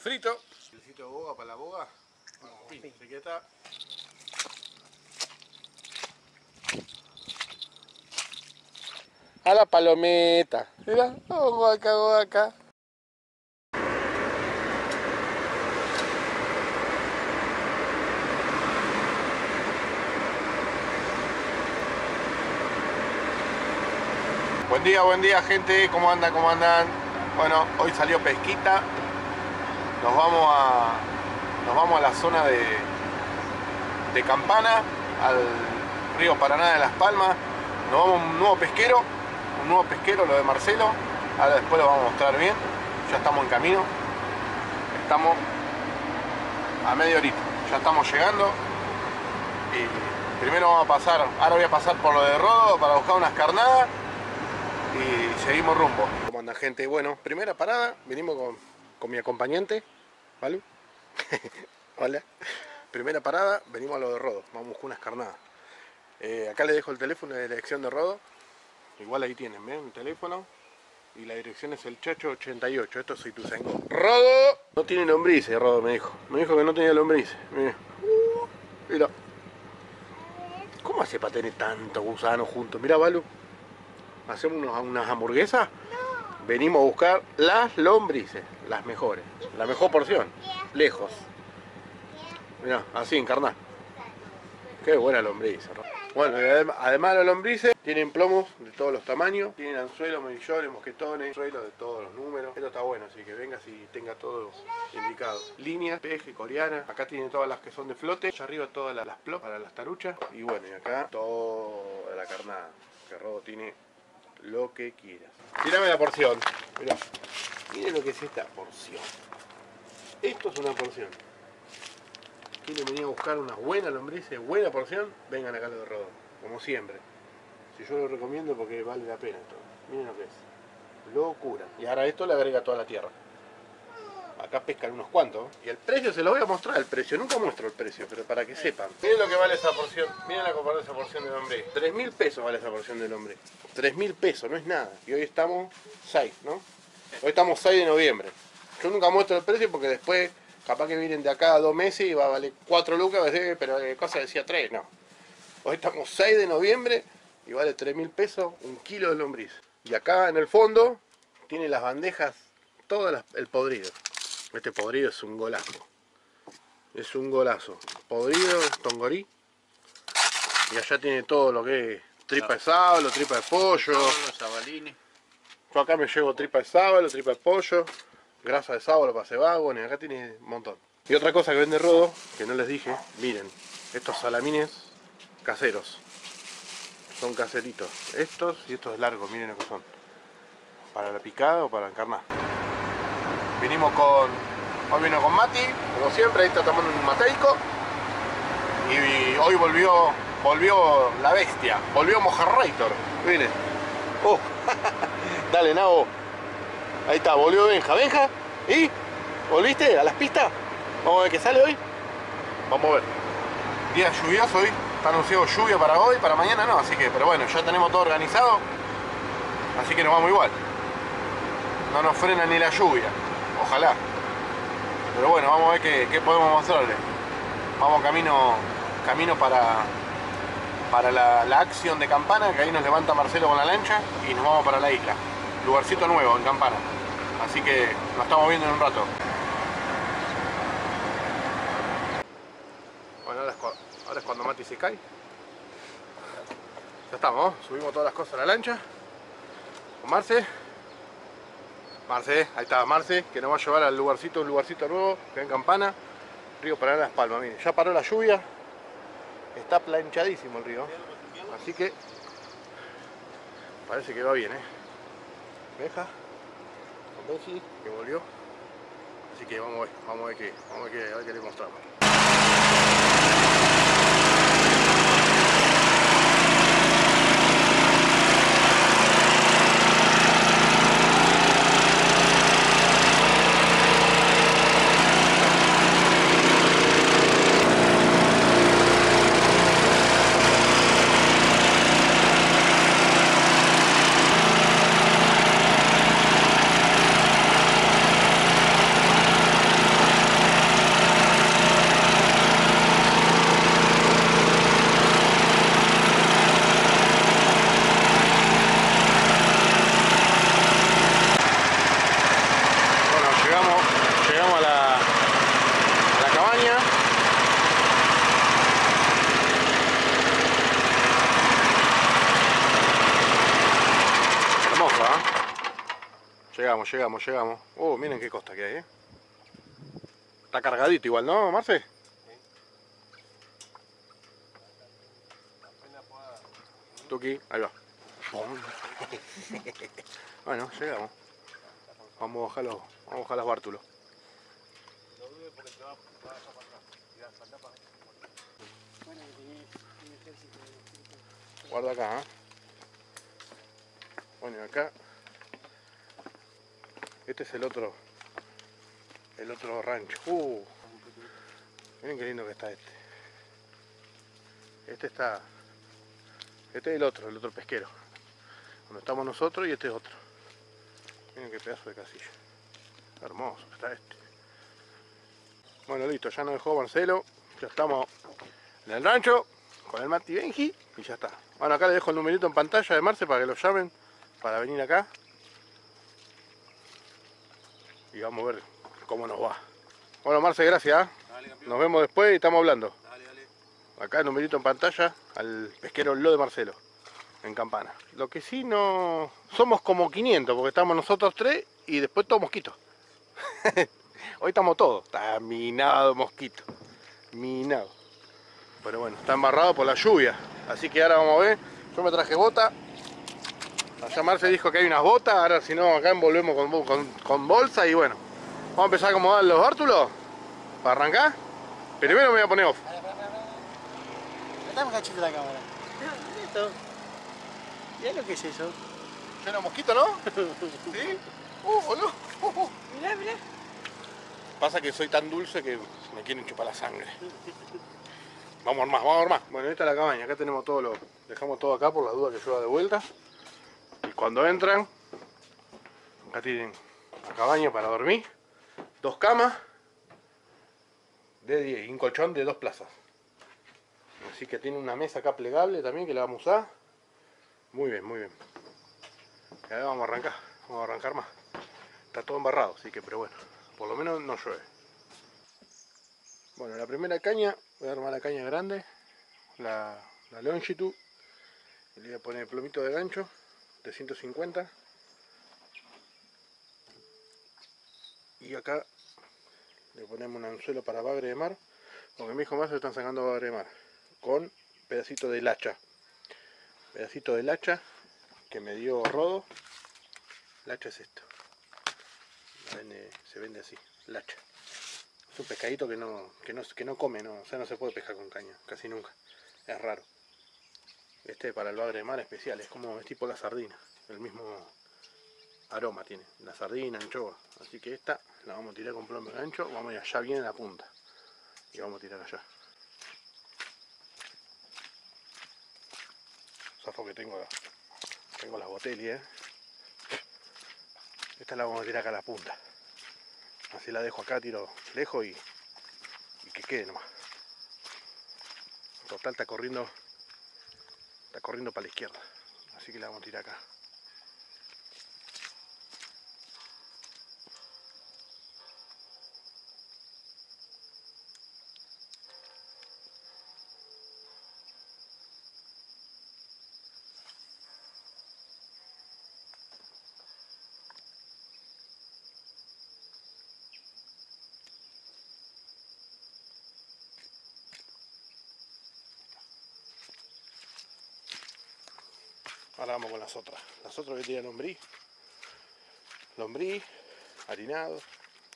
frito. Necesito boga para la boga. Se. A la palometa. Mira, hago acá, hago acá. Buen día, buen día gente, ¿cómo andan? ¿Cómo andan? Bueno, hoy salió pesquita. Nos vamos a. Nos vamos a la zona de. de Campana, al río Paraná de Las Palmas. Nos vamos a un nuevo pesquero, un nuevo pesquero, lo de Marcelo. Ahora después lo vamos a mostrar bien. Ya estamos en camino. Estamos a medio horita. Ya estamos llegando. Y primero vamos a pasar, ahora voy a pasar por lo de Rodo para buscar unas carnadas y seguimos rumbo. ¿Cómo anda gente? Bueno, primera parada, venimos con, mi acompañante, ¿vale? Hola. Primera parada, venimos a lo de Rodo, vamos a buscar unas carnadas. Eh, acá le dejo el teléfono de dirección de Rodo, igual ahí tienen, ¿ven? El teléfono. Y la dirección es el Chacho 88, esto soy tu sengo. Rodo, no tiene lombrices, Rodo me dijo. Me dijo que no tenía lombrices. Mira. mira. ¿Cómo hace para tener tantos gusanos juntos? Mira, Balu hacemos unas hamburguesas, venimos a buscar las lombrices, las mejores, la mejor porción, lejos. Mira, así encarnar. Qué buena lombriz. Bueno, además de las lombrices, tienen plomos de todos los tamaños, tienen anzuelos, medillones, mosquetones, anzuelos de todos los números. Esto está bueno, así que venga si tenga todo indicado. Líneas, peje, coreana. Acá tienen todas las que son de flote. Allá arriba todas las, las para las taruchas. Y bueno, y acá toda la carnada. Que Rodo tiene lo que quieras. Mírame la porción. Mirá. Miren lo que es esta porción. Esto es una porción. Quieren venir a buscar una buena lombrices, buena porción, vengan acá a lo de Rodón, como siempre. Si yo lo recomiendo porque vale la pena todo. Miren lo que es. Locura. Y ahora esto le agrega toda la tierra. Acá pescan unos cuantos. Y el precio se lo voy a mostrar, el precio. Nunca muestro el precio, pero para que sepan. Miren lo que vale esa porción. Miren la comparación de esa porción de hombre. 3 mil pesos vale esa porción del hombre. 3 mil pesos, no es nada. Y hoy estamos 6, ¿no? Hoy estamos 6 de noviembre. Yo nunca muestro el precio porque después capaz que vienen de acá a dos meses y va a valer 4 lucas, pero eh, cosa decía 3, no. Hoy estamos 6 de noviembre y vale 3 mil pesos un kilo de lombriz. Y acá en el fondo tiene las bandejas, todo el podrido. Este podrido es un golazo. Es un golazo. Podrido, tongorí. Y allá tiene todo lo que es tripa de sábalo, tripa de pollo. Yo acá me llevo tripa de sábalo, tripa de pollo, grasa de sábalo para cebago, y acá tiene un montón. Y otra cosa que vende Rodo, que no les dije, miren, estos salamines caseros. Son caseritos. Estos y estos largos, miren lo que son. Para la picada o para encarnar. Vinimos con. Hoy vino con Mati, como siempre, ahí está tomando un mateico. Y hoy volvió. Volvió la bestia. Volvió Mojarrator. Miren. Oh. Dale, Nabo. Ahí está, volvió Benja. Benja. ¿Y? ¿Volviste a las pistas? Vamos a ver qué sale hoy. Vamos a ver. Día lluvioso hoy. Está anunciado lluvia para hoy, para mañana no. Así que, pero bueno, ya tenemos todo organizado. Así que nos vamos igual. No nos frena ni la lluvia ojalá. Pero bueno, vamos a ver qué, podemos hacerle. Vamos camino, camino para, para la, acción de Campana, que ahí nos levanta Marcelo con la lancha y nos vamos para la isla. Lugarcito nuevo en Campana. Así que nos estamos viendo en un rato. Bueno, ahora es, cuando, ahora es cuando Mati se cae. Ya estamos, subimos todas las cosas a la lancha. Con Marce. Marce, ahí está Marce, que nos va a llevar al lugarcito, un lugarcito nuevo, que en Campana, río Paraná Las Palmas, miren, ya paró la lluvia, está planchadísimo el río, así que parece que va bien, ¿eh? Con Bessie, que volvió, así que vamos a ver, vamos a ver qué, vamos a ver qué, a ver qué le mostramos. Llegamos, llegamos, llegamos. Oh, miren qué costa que hay, ¿eh? Está cargadito igual, ¿no, Marce? Tuki, ahí va. bueno, llegamos. Vamos a bajar los, vamos a bajar los bártulos. Guarda acá, ¿eh? Bueno, acá este es el otro el otro rancho. Uh, miren qué lindo que está este. Este está este es el otro, el otro pesquero. Donde estamos nosotros y este es otro. Miren qué pedazo de casilla. Hermoso está este. Bueno, listo, ya nos dejó Marcelo. Ya estamos en el rancho con el Mati Benji y ya está. Bueno, acá le dejo el numerito en pantalla de Marce para que lo llamen para venir acá. Y vamos a ver cómo nos va. Bueno, Marce, gracias. ¿eh? Nos vemos después y estamos hablando. Acá el numerito en pantalla al pesquero Lo de Marcelo, en Campana. Lo que sí no... Somos como 500, porque estamos nosotros tres y después todos mosquitos. Hoy estamos todos, está minado mosquito, minado. Pero bueno, está embarrado por la lluvia, así que ahora vamos a ver. Yo me traje bota. Allá Marce dijo que hay unas botas, ahora si no acá envolvemos con, con, bolsa y bueno. Vamos a empezar a acomodar los bártulos para arrancar. Primero me voy a poner off. Dame un cachito la cámara. Esto. Mirá lo que es eso. De mosquito, ¿no? ¿Sí? Uh, boludo. Uh, uh. Mirá, mirá. Pasa que soy tan dulce que me quieren chupar la sangre. Vamos a armar, vamos a armar. Bueno, esta es la cabaña. Acá tenemos todo lo... Dejamos todo acá por la duda que llueva de vuelta. Cuando entran, acá tienen la cabaña para dormir. Dos camas de 10 y un colchón de dos plazas. Así que tiene una mesa acá plegable también que la vamos a usar. Muy bien, muy bien. Y ahora vamos a arrancar, vamos a arrancar más. Está todo embarrado, así que, pero bueno, por lo menos no llueve. Bueno, la primera caña, voy a armar la caña grande, la longitud. Le voy a poner el plomito de gancho de 150. Y acá le ponemos un anzuelo para bagre de mar, porque mi hijo más se están sacando bagre de mar con pedacito de lacha. Pedacito de lacha que me dio rodo. Lacha es esto. Se vende así lacha. Es un pescadito que no, que no, que no come o sea no se puede pescar con caña casi nunca. Es raro este para el bagre de mar especial es como es tipo la sardina el mismo aroma tiene la sardina anchoa así que esta la vamos a tirar con plomo de gancho vamos a ir allá bien en la punta y vamos a tirar allá. Zafo que tengo tengo las botellas esta la vamos a tirar acá a la punta. Así la dejo acá tiro lejos y, que quede nomás. Total está corriendo corriendo para la izquierda. Así que la vamos a tirar acá Ahora vamos con las otras. Las otras que tienen lombriz. Lombriz, harinado.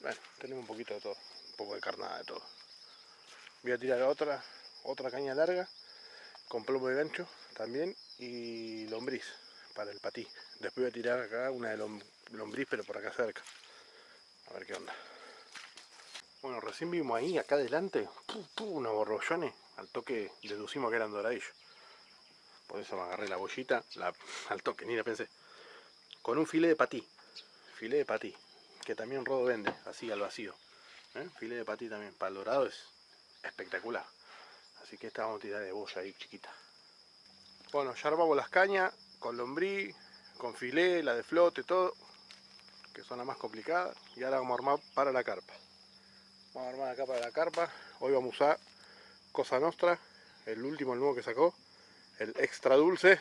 Bueno, tenemos un poquito de todo. Un poco de carnada de todo. Voy a tirar otra, otra caña larga con plomo de gancho también y lombriz para el patí. Después voy a tirar acá una de lombriz pero por acá cerca. A ver qué onda. Bueno, recién vimos ahí, acá adelante, unos borrollones. Al toque deducimos que eran doradillos por eso me agarré la bollita al toque, ni la pensé. Con un filé de patí filé de patí que también Rodo vende, así al vacío ¿eh? filé de patí también, para el dorado es espectacular. Así que esta vamos a tirar de boya ahí chiquita. Bueno, ya armamos las cañas con lombrí, con filé, la de flote, todo que son las más complicadas y ahora vamos a armar para la carpa. Vamos a armar acá para la carpa. Hoy vamos a usar Cosa Nostra el último, el nuevo que sacó el extra dulce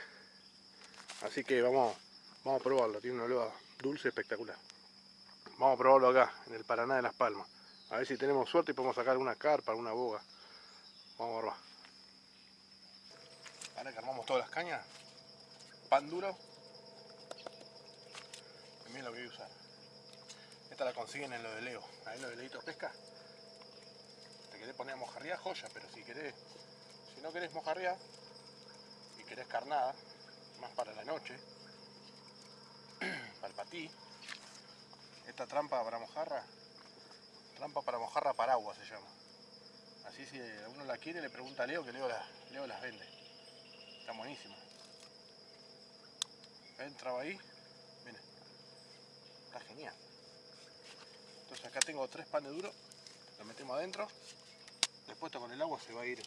así que vamos vamos a probarlo tiene una olor dulce espectacular Vamos a probarlo acá, en el Paraná de Las Palmas. A ver si tenemos suerte y podemos sacar una carpa, una boga. Vamos a probar. Ahora que armamos todas las cañas, pan duro. Miren lo voy a usar. Esta la consiguen en lo de Leo. Ahí lo de Leito Pesca. Te querés poner mojarría, joya, pero si querés, si no querés mojarría carnada, más para la noche, para el patí, esta trampa para mojarra, trampa para mojarra paraguas se llama. Así si uno la quiere le pregunta a Leo que Leo, Leo las vende. Está buenísimo. Entraba ahí, miren, está genial. Entonces acá tengo tres panes duros, lo metemos adentro, después con el agua se va a ir,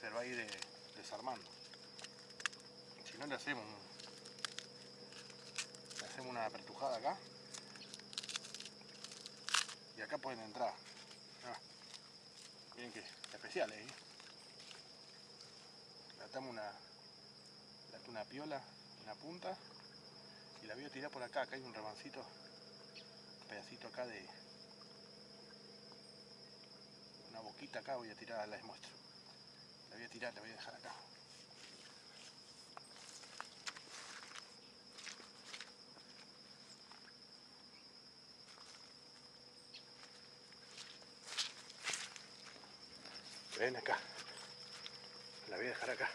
se va a ir eh, desarmando. Si no le hacemos, le hacemos una apertujada acá y acá pueden entrar. Miren que especiales. ¿eh? Le atamos una, le una piola en punta y la voy a tirar por acá. Acá hay un remancito, un pedacito acá de una boquita acá. Voy a tirar, la muestro. La voy a tirar, la voy a dejar acá. ven acá. La voy a dejar acá.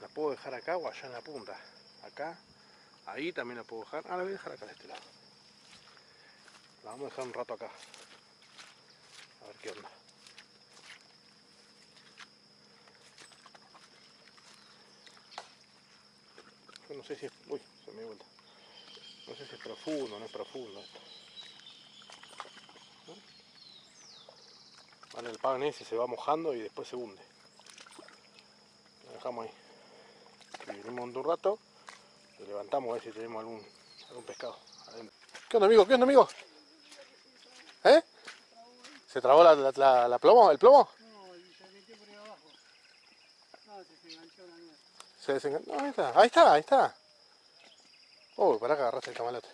La puedo dejar acá o allá en la punta acá. Ahí también la puedo dejar. Ah la voy a dejar acá de este lado. La vamos a dejar un rato acá. A ver qué onda Yo no sé si es uy se me dio vuelta no sé si es profundo o no es profundo esto Vale, el pan ese se va mojando y después se hunde. Lo dejamos ahí. Y venimos un rato, lo levantamos a ver si tenemos algún, algún pescado adentro. ¿Qué onda amigo? ¿Qué onda amigo? ¿Eh? ¿Se trabó la, la, la, plomo, el plomo? No, se metió por ahí abajo. No, se desenganchó la mierda. Se desenganchó. ahí está, ahí está, ahí está. Uy, pará que agarraste el camalote.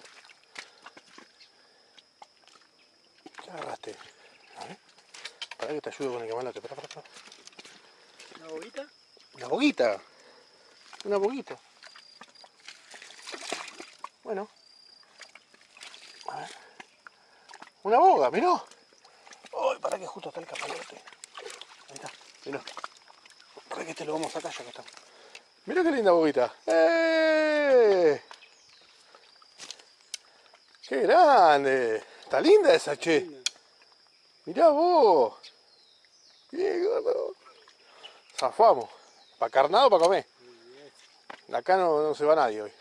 ¿Qué agarraste? A ver. Para que te ayudo con el camalote. Pará, pará, pará. ¿Una boguita? Una boguita. Una boguita. Bueno. A ver. Una boga, miró. Uy, para que justo está el camalote. Ahí está, mirá. Para que te lo vamos a sacar ya que está. Mirá qué linda boguita. ¡Eh! ¡Qué grande! Está linda esa, che. Mirá vos. Bien, gordo. Zafamos. ¿Para carnado o para comer? Acá no, se va nadie hoy.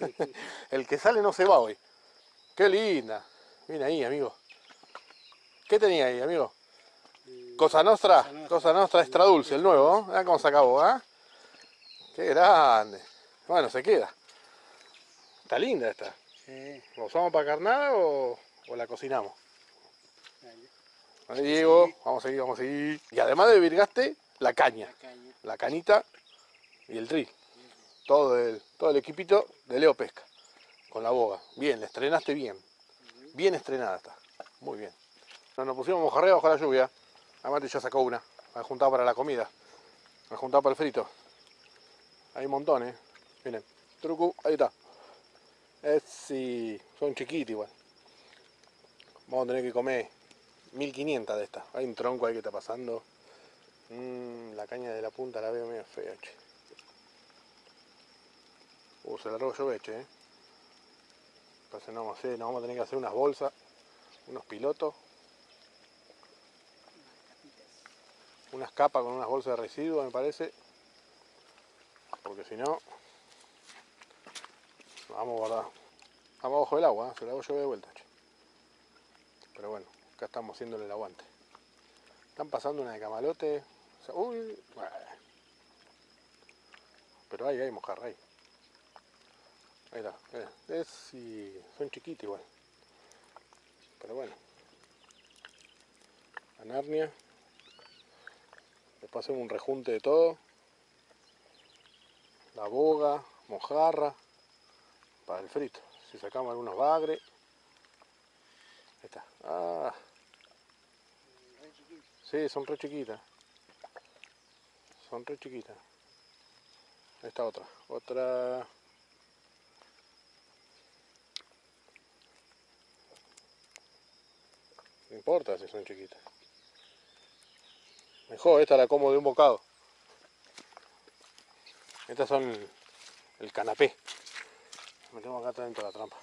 El que sale no se va hoy. Qué linda. Mira ahí, amigo. ¿Qué tenía ahí, amigo? Cosa Nostra. Cosa Nostra extra dulce, el nuevo. Mirá cómo se acabó, ¿ah? Qué grande. Bueno, se queda. Está linda esta. Sí. ¿La usamos para carnada o, o la cocinamos? Ahí Diego, vamos a seguir, vamos a seguir. Y además de virgaste, la caña, La caña. la canita y el tri. Todo el, todo el equipito de Leo Pesca, con la boga. Bien, la estrenaste bien. Bien estrenada está. Muy bien. Nos, nos pusimos mojarrea bajo la lluvia. Además ya sacó una. La juntado para la comida. La juntado para el frito. Hay un montón, eh. Miren. Truco, ahí está. Es sí, son chiquitos igual. Vamos a tener que comer 1500 de estas. Hay un tronco ahí que está pasando. Mm, la caña de la punta la veo medio fea, che. Uh, se largó lloveche, eh. Entonces no a hacer, nos vamos a tener que hacer unas bolsas, unos pilotos, unas capas con unas bolsas de residuos, me parece. Porque si no, vamos a guardar. Vamos abajo del agua, ¿eh? se la hago llover de vuelta. Pero bueno, acá estamos haciéndole el aguante. Están pasando una de camalote. uy. Pero ahí hay mojarra ahí. Ahí está. son chiquitos igual. Pero bueno. La Narnia. Después hacemos un rejunte de todo. La boga, mojarra. Para el frito. Si sacamos algunos bagres. Ahí está. Ah, sí, son re chiquitas. Son re chiquitas. Ahí otra. Otra. No importa si son chiquitas. Mejor, esta la como de un bocado. Estas son el, el canapé. Metemos acá dentro de la trampa.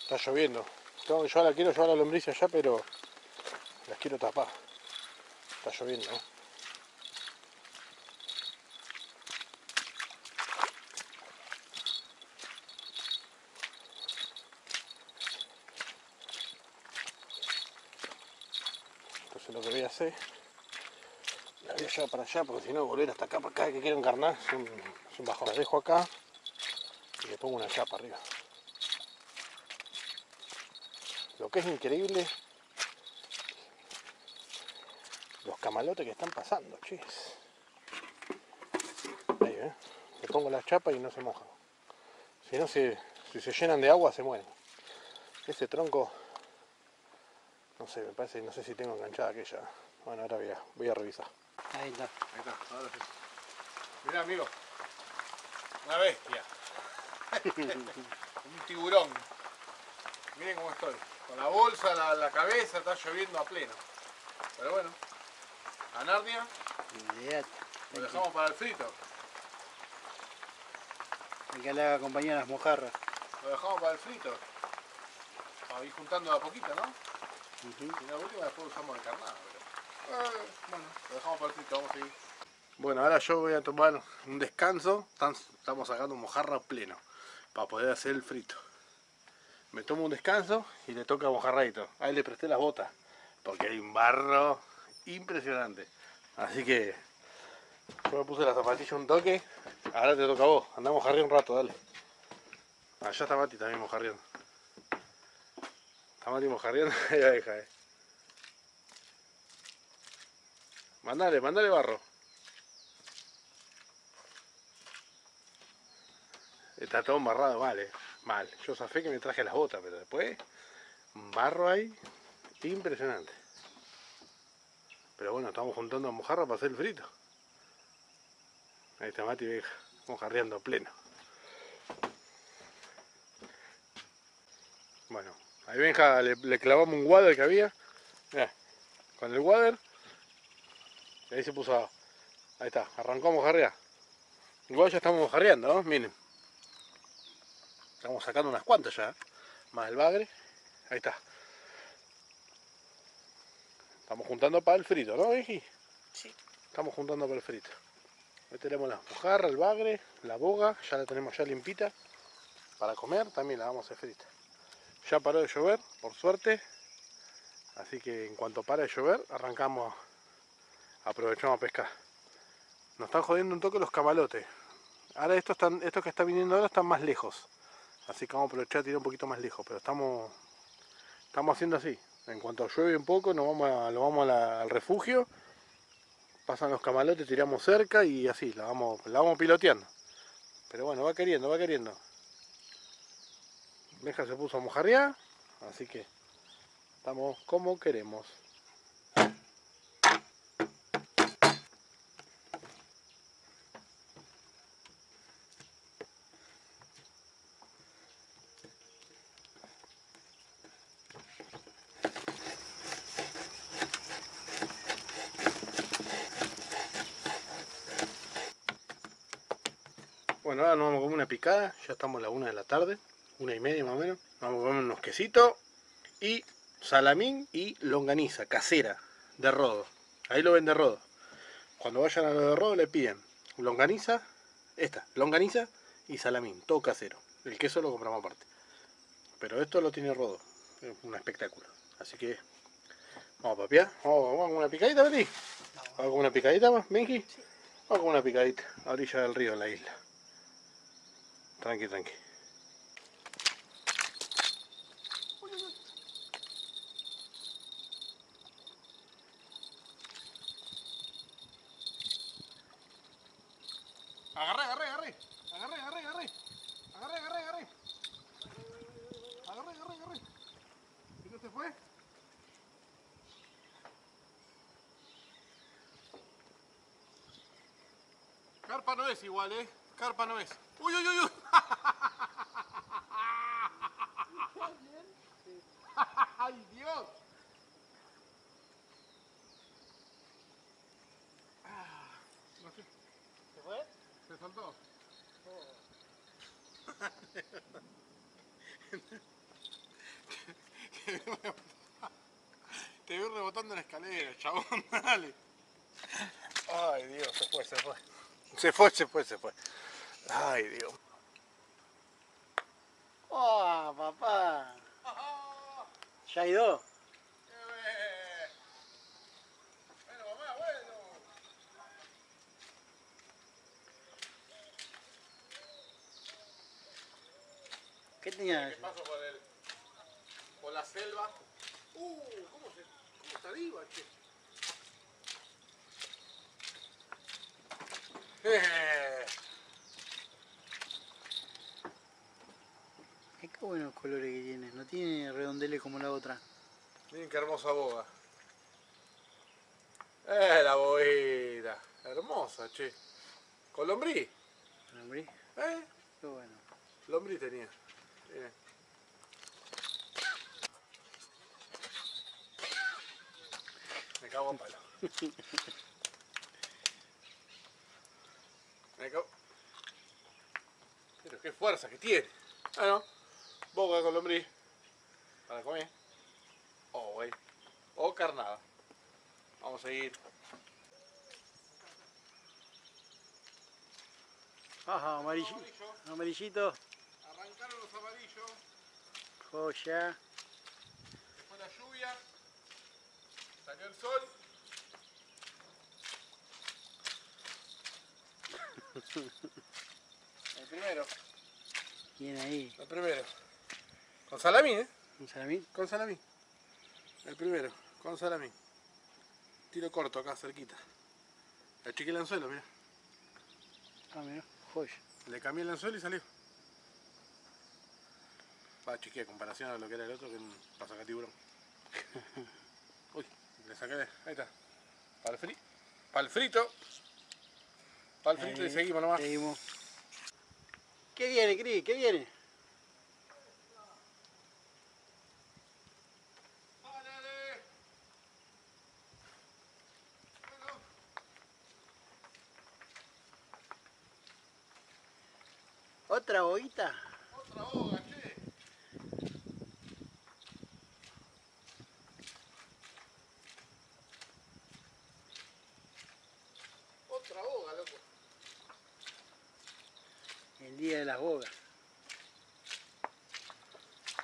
Está lloviendo. Tengo que quiero llevar la lombriz allá, pero las quiero tapar. Está lloviendo. ¿no? Entonces lo que voy a hacer, para allá, porque si no volver hasta acá, para acá, que quiero encarnar, es un, es bajón. La dejo acá y le pongo una chapa arriba. Lo que es increíble, los camalotes que están pasando, chis. Ahí, ¿eh? Le pongo la chapa y no se mojan. Si no, se, si se llenan de agua, se mueren. Ese tronco, no sé, me parece, no sé si tengo enganchada aquella. Bueno, ahora voy a, voy a revisar. Ahí está. Ahí está, ahora sí. Mirá, amigo. Una bestia. Un tiburón. Miren cómo estoy. Con la bolsa, la, la cabeza, está lloviendo a pleno. Pero bueno, a Narnia Olvídate. lo dejamos para el frito. Hay que le haga compañía a las mojarras. Lo dejamos para el frito. Para ir juntando de a poquito, ¿no? Ujú. Y la última después usamos de carnada. Bueno, lo dejamos para vamos a seguir. Bueno, ahora yo voy a tomar un descanso. Estamos sacando mojarra pleno. Para poder hacer el frito. Me tomo un descanso y le toca mojarradito. Ahí le presté las botas. Porque hay un barro impresionante. Así que yo me puse la zapatilla un toque. Ahora te toca a vos. Andamos mojarreando un rato, dale. Allá está Mati también mojarreando. Está Mati mojarreando. La deja, eh. Mandale, mandale barro. Está todo embarrado mal, eh. Mal. Yo zafé que me traje las botas, pero después barro ahí impresionante. Pero bueno, estamos juntando mojarra para hacer el frito. Ahí está Mati vieja, mojarreando a pleno. Bueno, ahí Benja le, le clavamos un water que había. Mirá, con el water. Y ahí se puso. a- Ahí está, arrancó a mojarrear. Igual ya estamos mojarreando, ¿no? Miren. Estamos sacando unas cuantas ya. ¿eh? Más el bagre. Ahí está. Estamos juntando para el frito, ¿no, Benji? Sí. Estamos juntando para el frito. Ahí tenemos la mojarra, el bagre, la boga, ya la tenemos ya limpita. Para comer también la vamos a hacer frita. Ya paró de llover, por suerte. Así que en cuanto pare de llover, arrancamos, aprovechamos a pescar. Nos están jodiendo un toque los camalotes. Ahora estos, que están viniendo ahora están más lejos. Así que vamos a aprovechar a tirar un poquito más lejos. Pero estamos, estamos haciendo así. En cuanto llueve un poco, nos vamos, nos vamos al refugio. Pasan los camalotes, tiramos cerca y así, la vamos, la vamos piloteando. Pero bueno, va queriendo, va queriendo. Benja se puso a así que estamos como queremos. Bueno, ahora nos vamos a comer una picada, ya estamos a la una de la tarde, una y media más o menos. Vamos a comer unos quesitos y salamín y longaniza casera de rodo. Ahí lo ven de rodo. Cuando vayan a lo de rodo le piden longaniza, esta, longaniza y salamín, todo casero. El queso lo compramos aparte. Pero esto lo tiene rodo, es un espectáculo. Así que vamos a papiar, vamos, vamos con una picadita, Betty. Vamos con una picadita más, Benji. Vamos con una picadita a orilla del río en la isla. Tranqui, tranqui. Agarré, agarré, agarré. Agarré, agarré, agarré. Agarré, agarré, agarré. Agarré, agarré, agarré. ¿Y fue? Carpa no es igual, ¿eh? Carpa no es. ¡Uy, uy, uy! uy! ¡Ay, Dios! Ah, No sé, ¿Se fue? se soltó. Te vi rebotando la escalera, chabón, dale. Ay, Dios, se fue, se fue. Se fue, se fue, se fue. Ay, Dios. ¡Oh, papá! ¿Ya hay dos? ¿Qué tenía? ¿Qué pasó el, por la selva? Uh, ¿cómo se, cómo está viva, che? Qué buenos colores que tiene. No tiene redondeles como la otra. Miren qué hermosa boga. Eh, la boguita. Hermosa, che. Con lombrí. ¿Eh? Qué bueno. Lombrí tenía. Miren. Me cago palo. Me cago. Pero qué fuerza que tiene. Ah, no. Boca con lombriz. Para comer. O, güey. O carnada. Vamos a ir. Ajá, amarillo. Amarillo. Amarillito. Arrancaron los amarillos. Joya. Fue la lluvia. Salió el sol. El primero. Viene ahí. El primero. Con salamín, ¿eh? Un salamín. Con salamín. El primero. Con salamín. Tiro corto acá, cerquita. Le chiqué el anzuelo, mira. Ah, mira. Joya. Le cambié el anzuelo y salió. Va, chiqué, a comparación a lo que era el otro, que es un tiburón. Le saqué, de- ahí está. Para el frito. Para el frito. Para el frito y Ahí, seguimos nomás. Seguimos. ¿Qué viene, Cris? ¿Qué viene? ¿Otra boguita? otra hoga, che. Otra hoga, loco. El día de las bogas.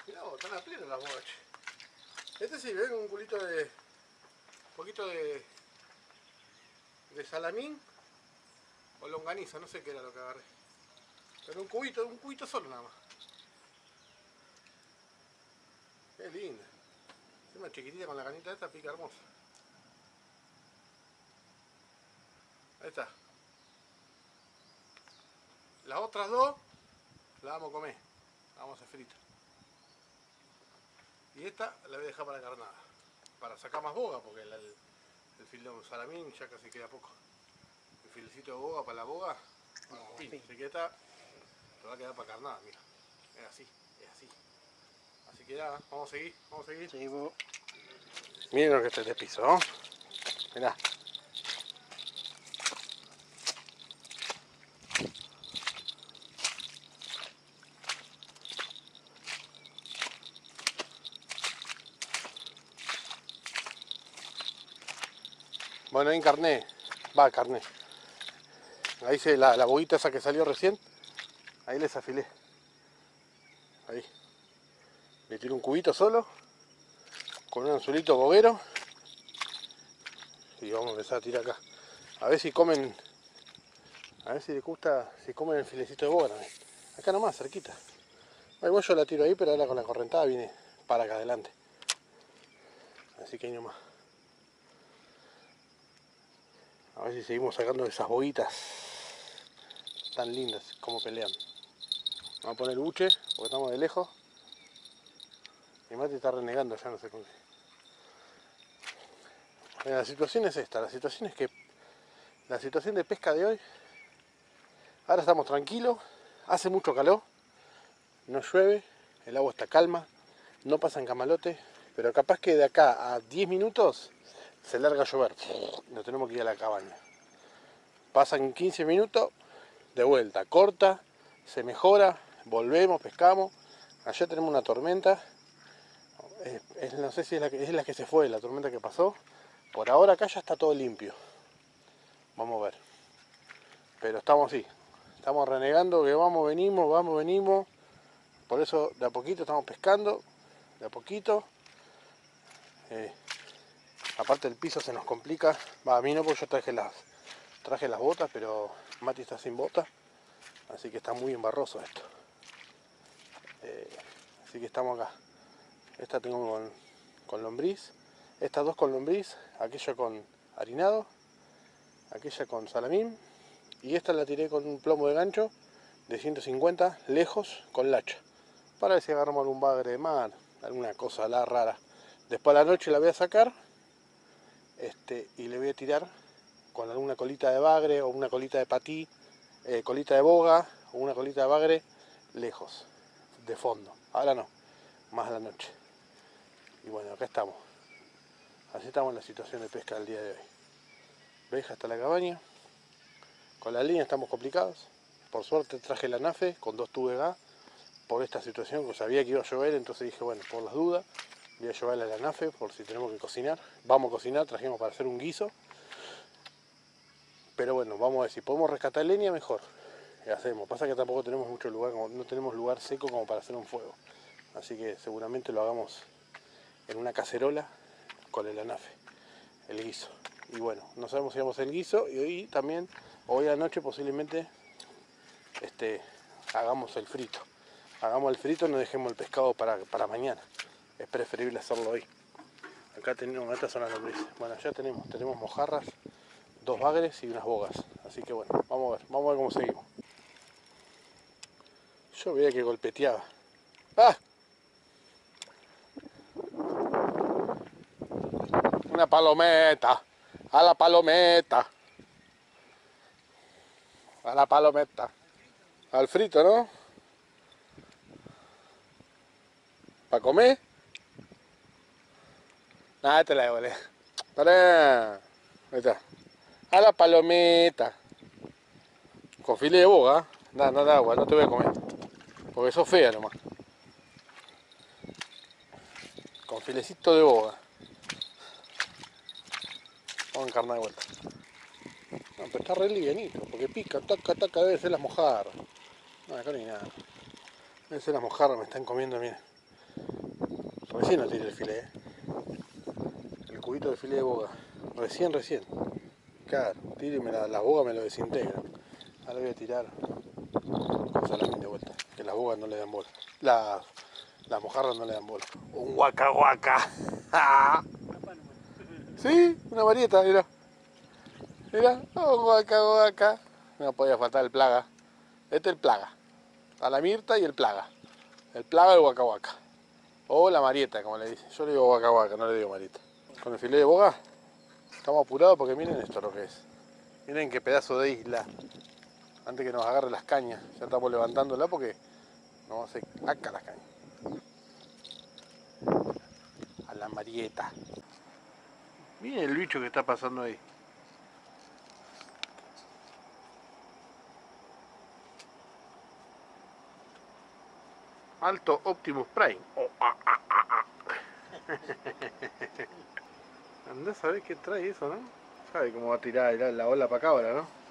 Mirá vos, están a pleno las bogas, che. Este sí, ven un culito de. Un poquito de. de o longaniza, no sé qué era lo que agarré. Pero un cubito, un cubito solo nada más. Qué linda. Una chiquitita con la canita esta, pica hermosa. Ahí está. Las otras dos las vamos a comer. Las vamos a hacer fritas. Y esta la voy a dejar para carnada. Para sacar más boga, porque el filón salamín ya casi queda poco. Filecito de boga para la boga. En Sí. se queda, te va a quedar para carnada, mira. Es así, es así. Así que ya, vamos a seguir, vamos a seguir. Seguimos. Miren lo que está este piso, ¿no? Mirá. Bueno, ahí encarné. Va, carné. Ahí se la, la boguita esa que salió recién. Ahí les afilé. Ahí. Le tiro un cubito solo. Con un anzuelito boguero. Y vamos a empezar a tirar acá. A ver si comen a ver si les gusta si comen el filecito de boga también. Acá nomás cerquita. Yo la tiro ahí pero ahora con la correntada viene para acá adelante. Así que ahí nomás. A ver si seguimos sacando esas boguitas tan lindas como pelean. Vamos a poner buche, porque estamos de lejos. Mi mate está renegando, ya no sé con qué. La situación es esta, la situación es que la situación de pesca de hoy, ahora estamos tranquilos, hace mucho calor, no llueve, el agua está calma, no pasan camalotes, pero capaz que de acá a 10 minutos se larga a llover, nos tenemos que ir a la cabaña. Pasan 15 minutos, de vuelta, corta, se mejora, volvemos, pescamos. Allá tenemos una tormenta, no sé si es la, que, es la que se fue, la tormenta que pasó. Por ahora acá ya está todo limpio. Vamos a ver. Pero estamos así, estamos renegando que vamos, venimos, vamos, venimos. Por eso de a poquito estamos pescando, de a poquito. Eh, aparte el piso se nos complica. Va, a mí no, porque yo traje las, traje las botas, pero Mati está sin botas. Así que está muy embarroso esto. Eh, así que estamos acá. Esta tengo con, con lombriz. Estas dos con lombriz. Aquella con harinado. Aquella con salamín. Y esta la tiré con un plomo de gancho de 150 lejos con lacha. Para ver si agarramos algún bagre de mar. Alguna cosa la rara. Después a la noche la voy a sacar. Este, y le voy a tirar con alguna colita de bagre o una colita de patí, eh, colita de boga o una colita de bagre lejos, de fondo. Ahora no, más a la noche. Y bueno, acá estamos. Así estamos en la situación de pesca del día de hoy. Veja hasta la cabaña. Con la línea estamos complicados. Por suerte traje la nafe con dos tubes gas por esta situación, que sabía que iba a llover, entonces dije, bueno, por las dudas, voy a llevarle a la nafe por si tenemos que cocinar. Vamos a cocinar, trajimos para hacer un guiso. Pero bueno, vamos a ver si podemos rescatar leña, mejor. ¿Qué hacemos? Pasa que tampoco tenemos mucho lugar, no tenemos lugar seco como para hacer un fuego. Así que seguramente lo hagamos en una cacerola con el anafe, el guiso. Y bueno, no sabemos si vamos el guiso y hoy también, hoy a la noche posiblemente este, hagamos el frito. Hagamos el frito, no dejemos el pescado para, para mañana. Es preferible hacerlo hoy. Acá tenemos, estas son las lombrices. Bueno, ya tenemos, tenemos mojarras, dos bagres y unas bogas. Así que bueno, vamos a ver, vamos a ver cómo seguimos. Yo veía que golpeteaba. ¡Ah! Una palometa. A la palometa. A la palometa. Al frito, ¿no? ¿Para comer? Nada, te la devolé. Para. Ahí está a la palometa. Con file de boga, nada, nada agua, no te voy a comer. Porque eso es fea nomás. Con filecito de boga. Vamos a encarnar de vuelta. No, pero está re livianito, porque pica, taca, taca, debe ser las mojarras. No, acá no hay nada. Debe ser las mojarras, me están comiendo, miren. Recién no tiré el filete, ¿eh? El cubito de filete de boga. Recién, recién. Claro, tíreme la, la boga me lo desintegra. Ahora voy a tirar con salamín de vuelta, que las bogas no le dan bola. Las, las mojarras no le dan bola. Un guaca guaca. ¿Sí? Una varieta, mira. Mira, un guaca guaca. No podía faltar el plaga. Este es el plaga. A la mirta y el plaga. El plaga y el guaca guaca. O la marieta, como le dice. Yo le digo guaca guaca, no le digo marieta. Con el filete de boga Estamos apurados porque miren esto lo que es. Miren qué pedazo de isla. Antes que nos agarre las cañas. Ya estamos levantándola porque nos hace acá las cañas. A la marieta. Miren el bicho que está pasando ahí. Alto Optimus Prime. Oh, ah, ah, ah, Andá a saber qué trae eso, ¿no? Sabe cómo va a tirar la ola para acá ahora, ¿no?